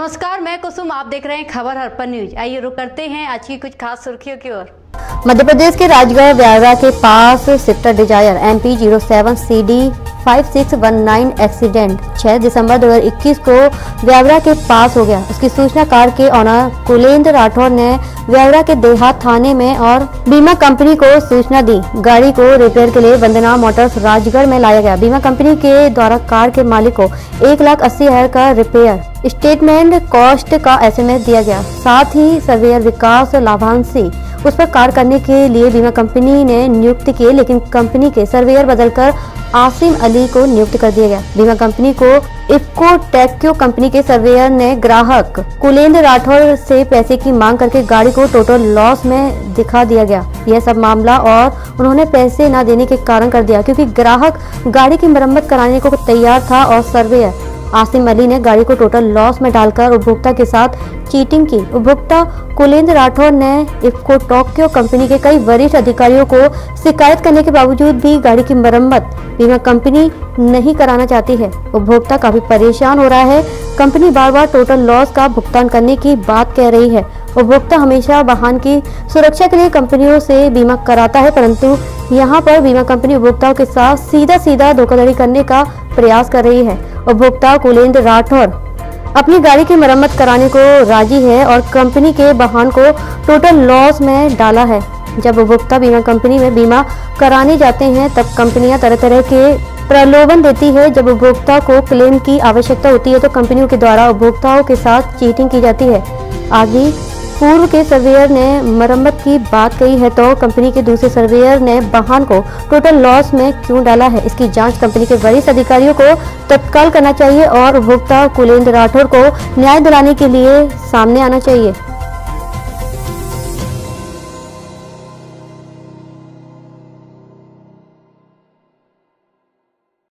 नमस्कार, मैं कुसुम। आप देख रहे हैं खबर हरपन न्यूज़। आइए रुक करते हैं आज की कुछ खास सुर्खियों की ओर। मध्य प्रदेश के राजगढ़ व्यारा के पास सिप्टर Dzire M P zero seven C D five six one nine accident 6 दिसंबर 2021 को व्यावरा के पास हो गया। उसकी सूचना कार के ऑनर कुलेंद्र राठौर ने व्यावरा के देहात थाने में और बीमा कंपनी को सूचना दी। गाड़ी को रिपेयर के लिए वंदना मोटर्स राजगढ़ में लाया गया। बीमा कंपनी के द्वारा कार के मालिक को एक लाख अस्सी हज़ार का रिपेयर। स्टेटमेंट कॉस्ट का एसएमएस दिया गया। साथ ही सर्वेयर विकास लाभांशी उस पर कार्य करने के लिए बीमा कंपनी ने नियुक्त किए, लेकिन कंपनी के सर्वेयर बदलकर आसिम अली को नियुक्त कर दिया गया। बीमा कंपनी को इफ्को टेक्यो कंपनी के सर्वेयर ने ग्राहक कुलेंद्र राठौर से पैसे की मांग करके गाड़ी को टोटल लॉस में दिखा दिया गया। यह सब मामला और उन्होंने पैसे न देने के कारण कर दिया, क्योंकि ग्राहक गाड़ी की मरम्मत कराने को तैयार था और सर्वेयर आसिम अली ने गाड़ी को टोटल लॉस में डालकर उपभोक्ता के साथ चीटिंग की। उपभोक्ता कुलेंद्र राठौर ने इफको टोक्यो कंपनी के कई वरिष्ठ अधिकारियों को शिकायत करने के बावजूद भी गाड़ी की मरम्मत बीमा कंपनी नहीं कराना चाहती है। उपभोक्ता काफ़ी परेशान हो रहा है। कंपनी बार बार टोटल लॉस का भुगतान करने की बात कह रही है। उपभोक्ता हमेशा वाहन की सुरक्षा के लिए कंपनियों से बीमा कराता है, परंतु यहाँ पर बीमा कंपनी उपभोक्ताओं के साथ सीधा सीधा धोखाधड़ी करने का प्रयास कर रही है। उपभोक्ता कुलेंद्र राठौर। अपनी गाड़ी की मरम्मत कराने को राज़ी है और कंपनी के वाहन को टोटल लॉस में डाला है। जब उपभोक्ता बीमा कंपनी में बीमा कराने जाते हैं, तब कंपनियाँ तरह तरह के प्रलोभन देती है। जब उपभोक्ता को क्लेम की आवश्यकता होती है तो कंपनियों के द्वारा उपभोक्ताओं के साथ चीटिंग की जाती है। आगे पूर्व के सर्वेयर ने मरम्मत की बात कही है तो कंपनी के दूसरे सर्वेयर ने वाहन को टोटल लॉस में क्यों डाला है? इसकी जाँच कंपनी के वरिष्ठ अधिकारियों को तत्काल करना चाहिए और उपभोक्ता कुलेंद्र राठौर को न्याय दिलाने के लिए सामने आना चाहिए।